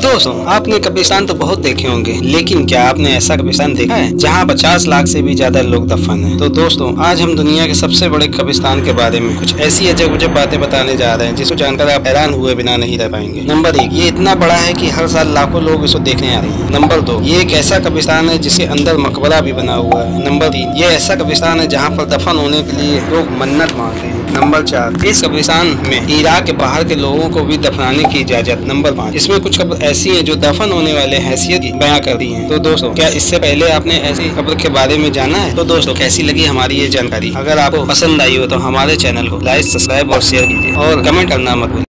दोस्तों, आपने कब्रिस्तान तो बहुत देखे होंगे, लेकिन क्या आपने ऐसा कब्रिस्तान देखा है, जहाँ पचास लाख से भी ज़्यादा लोग दफन हैं? तो दोस्तों, आज हम दुनिया के सबसे बड़े कब्रिस्तान के बारे में कुछ ऐसी अजब अजब बातें बताने जा रहे हैं, जिसको जानकर आप हैरान हुए बिना नहीं रह पाएँगे। नंबर एक, ये इतना बड़ा है की हर साल लाखों लोग इसको देखने आ रहे हैं। नंबर दो, ये एक ऐसा कब्रिस्तान है जिसके अंदर मकबरा भी बना हुआ है। नंबर तीन, ये ऐसा कब्रिस्तान है जहाँ पर दफन होने के लिए लोग मन्नत मांगते हैं। नंबर चार, इस कब्रिस्तान में इराक के बाहर के लोगों को भी दफनाने की इजाज़त। नंबर पाँच, इसमें कुछ ऐसी है जो दफन होने वाले हैसियत की कर दी है। तो दोस्तों, क्या इससे पहले आपने ऐसी खबर के बारे में जाना है? तो दोस्तों, कैसी लगी हमारी ये जानकारी? अगर आपको पसंद आई हो तो हमारे चैनल को लाइक, सब्सक्राइब और शेयर कीजिए और कमेंट करना मत